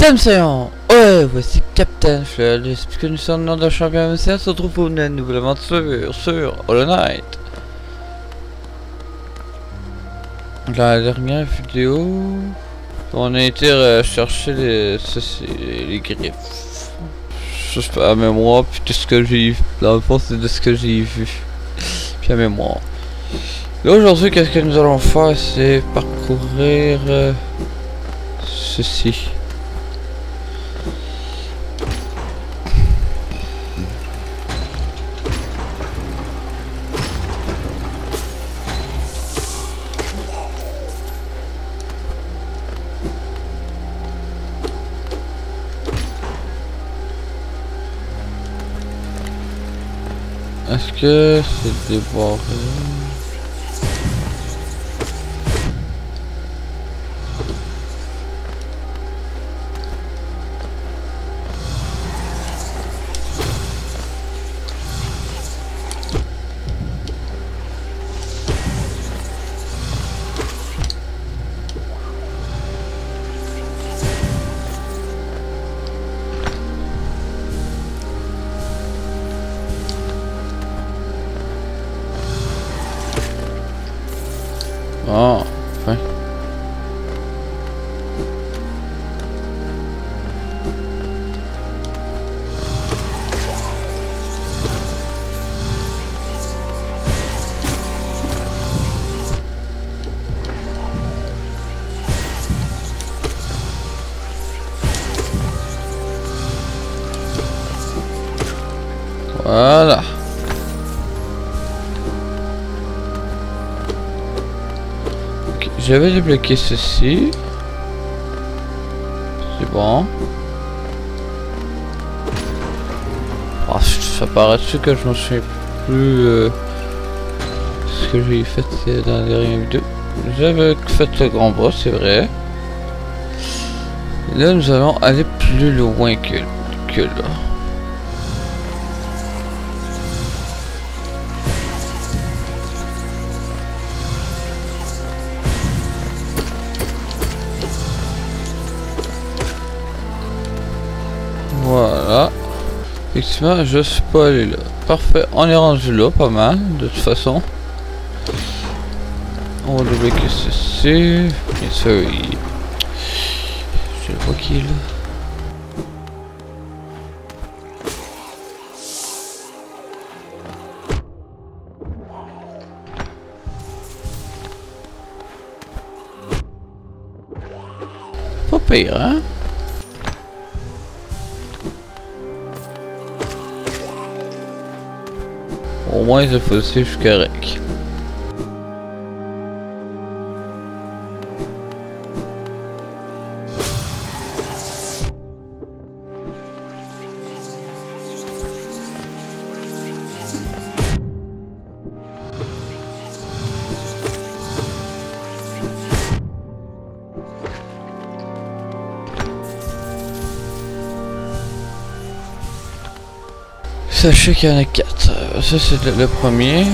Saillant Ouais, voici Captain Flood, puisque nous sommes dans le champion MC, on se retrouve pour une nouvelle aventure sur Hollow Knight. La dernière vidéo, on a été chercher les, les griffes. Je sais pas, la mémoire, puis tout ce que j'ai vu. Le fond, c'est de ce que j'ai vu. Puis la mémoire. Aujourd'hui, qu'est-ce que nous allons faire? C'est parcourir euh, ceci. Est-ce que c'est débarré? Ah, Ok, J'avais débloqué ceci. C'est bon. Ah, ça paraît que je me souviens plus euh, ce que j'ai fait dans la dernière vidéo. J'avais fait le grand boss, c'est vrai. Là, nous allons aller plus loin que, que là. Effectivement, je allé là. Parfait, on est rendu là, pas mal, de toute façon. On va débloquer ceci. Bien sûr, il... Je vois qui est. Pas pire, hein? Moins, suis correct. Sachez qu'il y en a 4. Ça c'est le, le premier.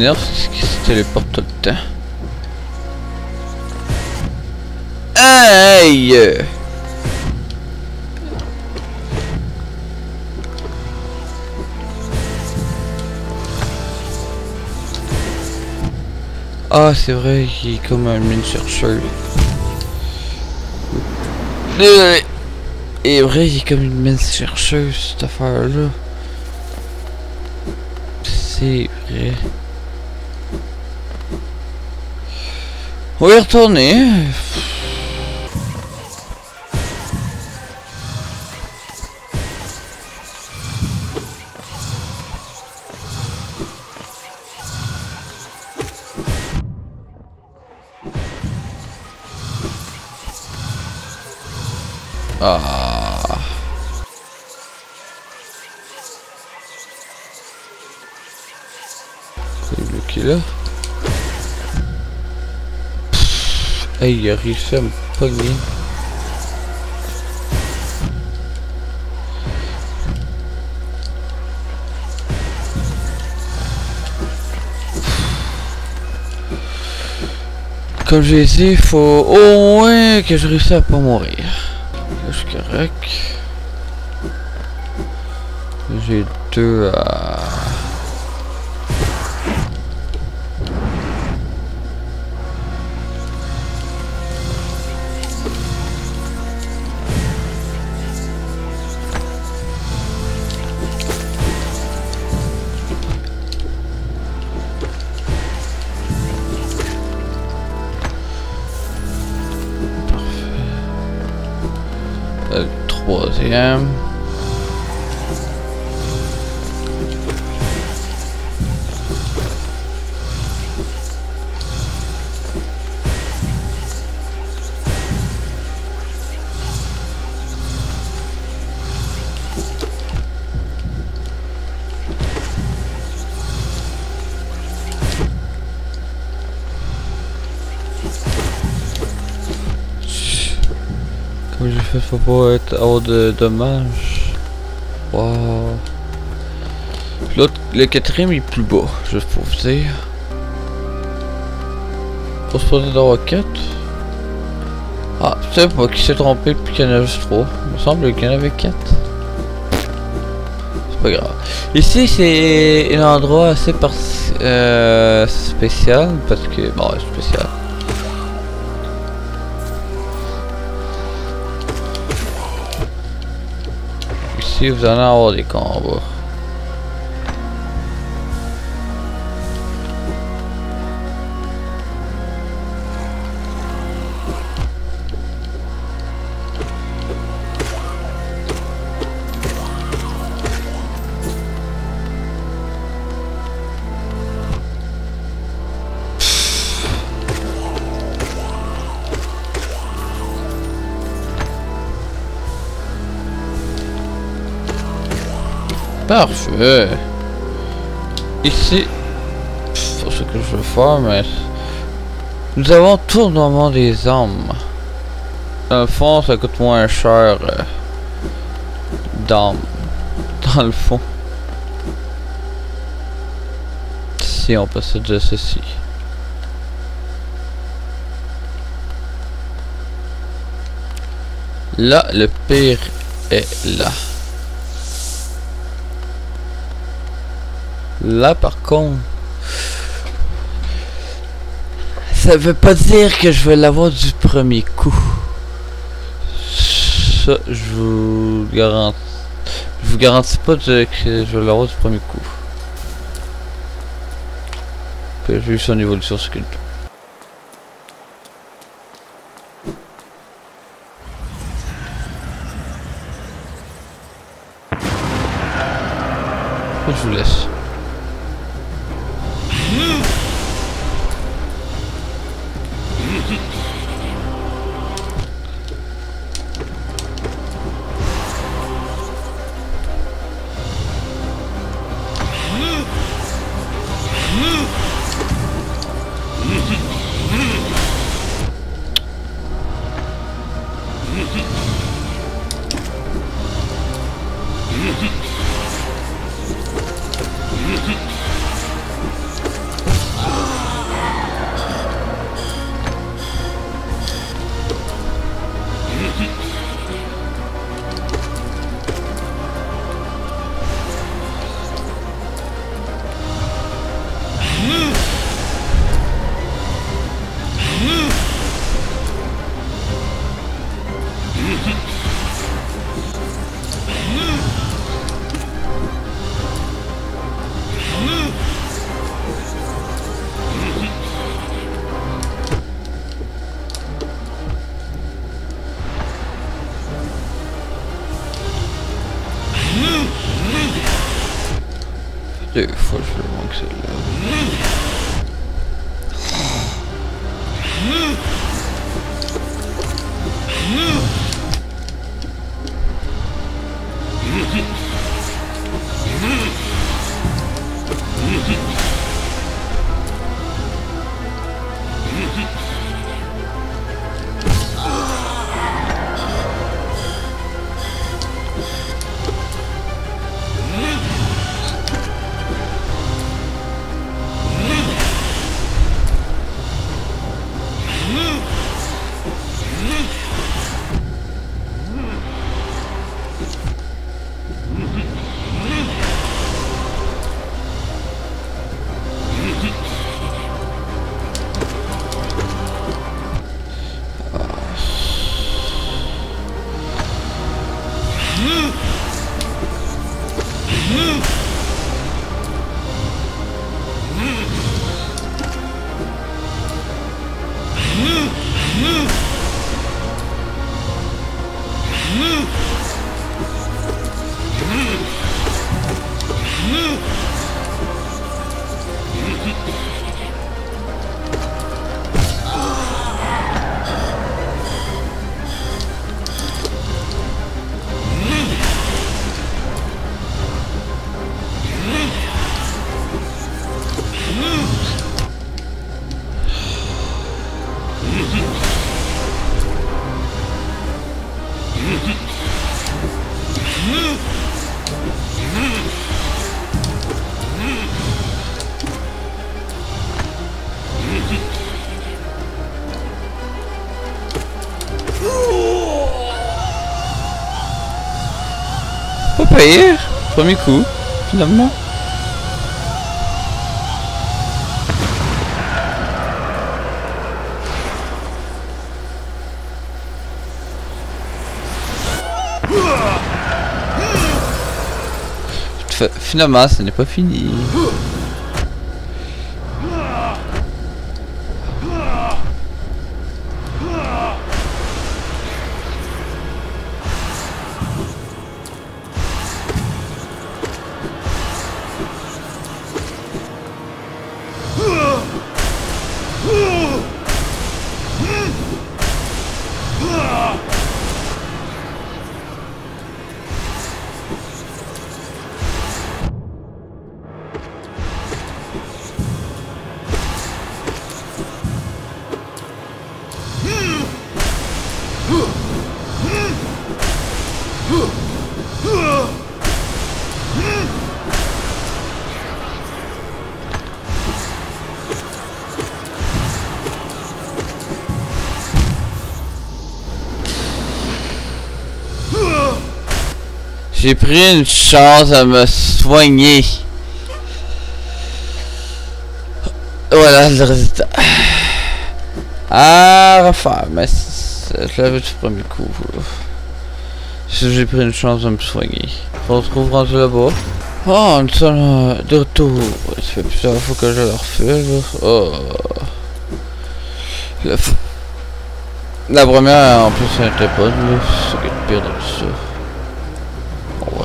M'énerve, c'est qu'il se téléporte tout le temps. Aïe Ah, c'est vrai, il est comme un mine chercheur. Désolé. Et vrai, il est comme une mine chercheuse, cette affaire-là. C'est vrai. On va y retourner. Ah. C'est le qui là Hey, il a réussi à me pogner. Comme j'ai dit, il faut au moins que je réussisse à pas mourir. Je suis correct. J'ai deux à... yeah. J'ai fait pour pas être hors de dommages. Wow. L'autre, le quatrième est plus bas, juste pour vous dire. Se poser d'avoir 4. Ah, c'est moi qui s'est trompé puis qu'il y en a juste 3. Il me semble qu'il y en avait 4. C'est pas grave. Ici, c'est un endroit assez euh, spécial parce que. Bon, spécial. Ici, vous allez avoir des Parfait. Ici, c'est ce que je faire, mais nous avons tournement des armes. Dans le fond, ça coûte moins cher euh. Dans le fond. Si on possède de ceci. Là, le pire est là. Là, par contre, ça veut pas dire que je vais l'avoir du premier coup. Ça, je vous garantis. Je vous garantis pas que je vais l'avoir du premier coup. J'ai vu son évolution sculpte. Je vous laisse. Pas pire, premier coup, finalement. Finalement, ce n'est pas fini. J'ai pris une chance à me soigner. Voilà le résultat. Ah, refaire, mais je l'avais du premier coup. J'ai pris une chance à me soigner. On se retrouve rendu là-bas. Oh, nous sommes de retour. Ça fait plusieurs fois que je le refais. Oh. La première, en plus, c'était pas. C'est pire de ça.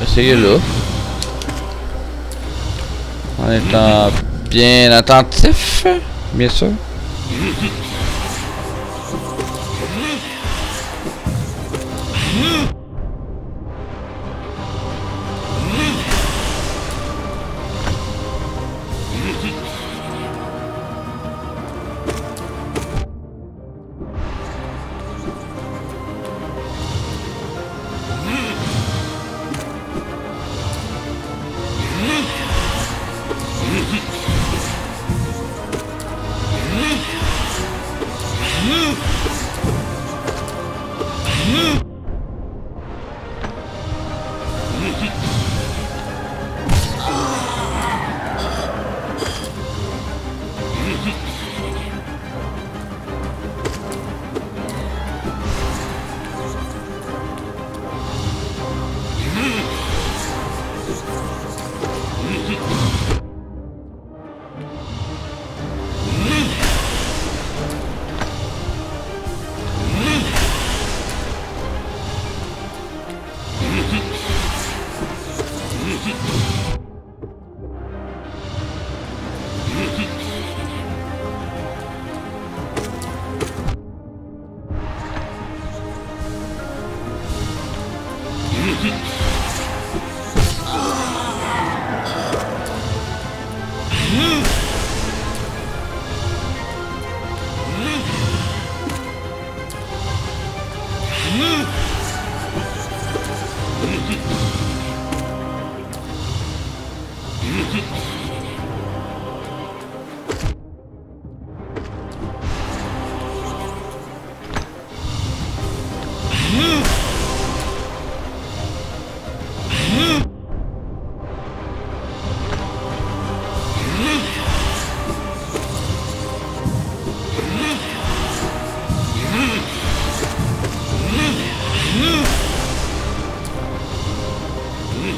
Là. En étant bien attentif, bien sûr.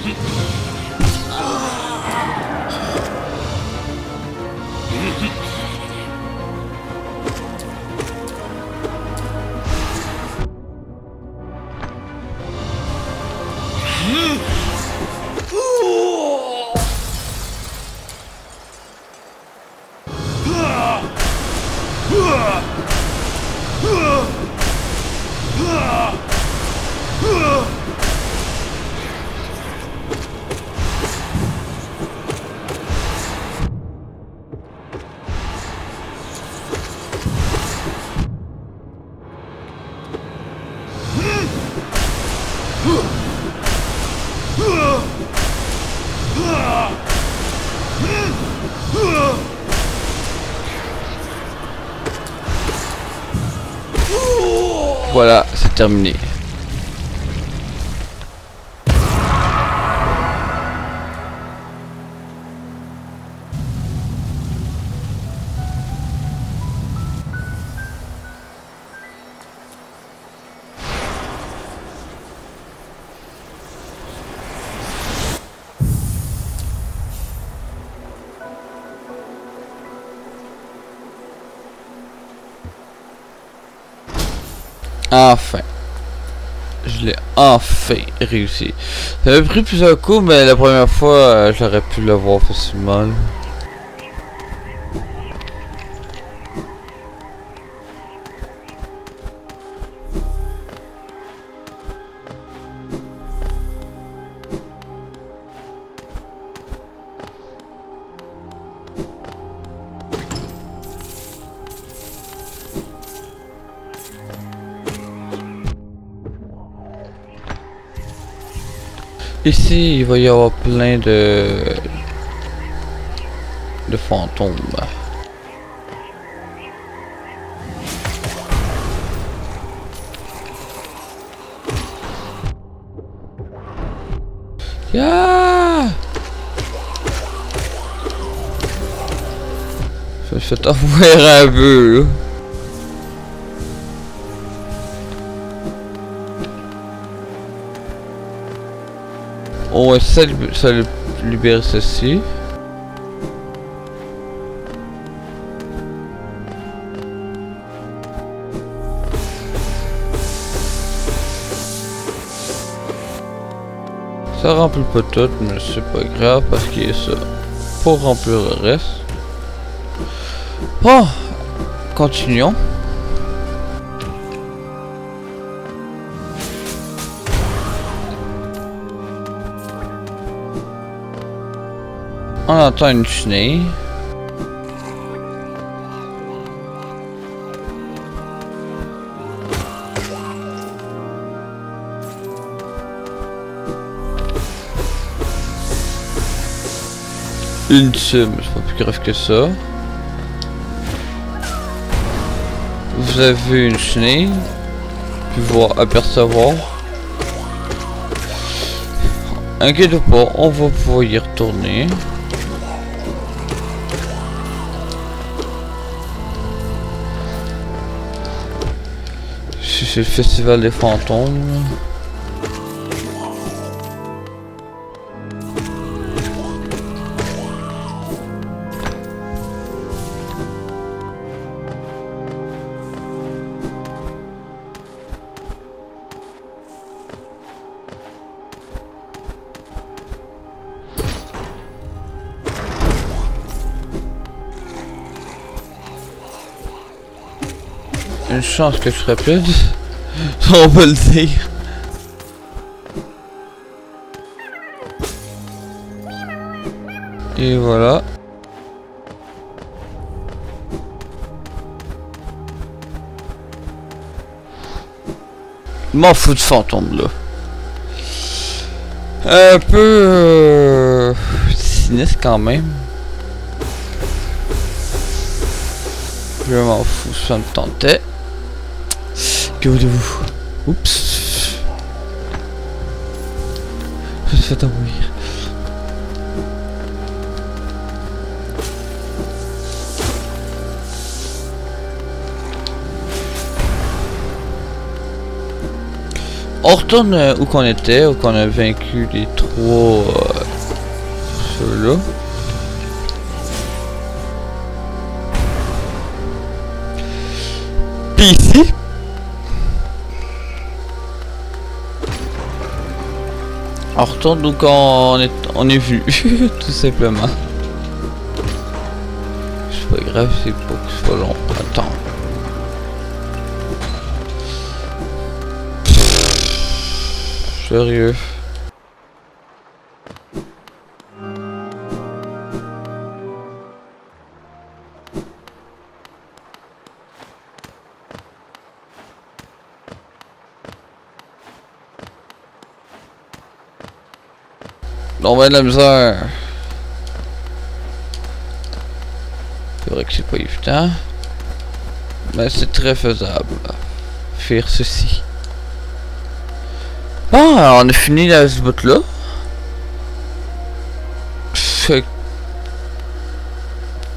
あ! Voilà, c'est terminé. Enfin. Je l'ai enfin réussi. Ça m'a pris plusieurs coups, mais la première fois, euh, j'aurais pu l'avoir facilement. Ici, il va y avoir plein de... de fantômes. Yeah! Je vais avoir un peu, là. On va ça, ça libérer ceci. Ça remplit pas tout, mais c'est pas grave parce qu'il y a ça pour remplir le reste. Bon, continuons. On entend une chenille. Une mais c'est pas plus grave que ça. Vous avez une chenille. Pouvoir apercevoir. Inquiète pas, on va pouvoir y retourner. C'est le festival des fantômes. Chance que je serais plus. On peut le dire. Et voilà. M'en fous de fantôme là. Un peu euh, sinistre quand même. Je m'en fous, ça me tentait. Que voulez-vous Oups. Me fais mourir. On retourne où qu'on était, où qu'on a vaincu les trois euh, ceux-là. Ici, On retourne donc on est, on est vu, tout simplement. C'est pas grave, c'est pas que ce soit long. Attends. Sérieux. On va de la misère. C'est vrai que c'est pas évident. Mais c'est très faisable. Faire ceci. Bon, alors on a fini la ce là. C'est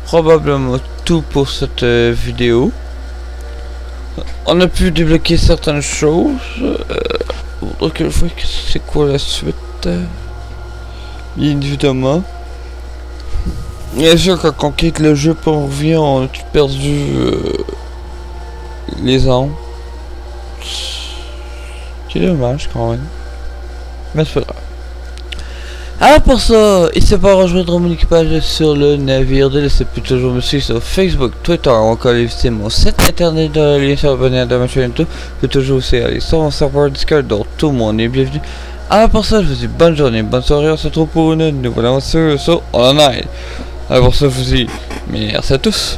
probablement tout pour cette euh, vidéo. On a pu débloquer certaines choses. Euh, je vois que c'est quoi la suite. Évidemment. Bien sûr, quand on quitte le jeu pour on revient, on a perdu euh, les armes. C'est dommage quand même. Mais c'est pas grave. Alors pour ça, n'hésitez pas à rejoindre mon équipage sur le navire de laisser plus toujours me suivre sur Facebook, Twitter, encore visiter mon site internet dans le lien sur abonner de ma chaîne tout. Vous toujours aussi aller sur mon serveur Discord dont tout le monde est bienvenu. Alors pour ça, je vous dis bonne journée, bonne soirée, on se retrouve pour une nouvelle aventure sur Online. Alors pour ça, je vous dis merci à tous.